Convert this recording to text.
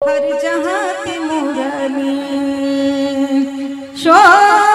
हर जहाँ ते मुरली। शोर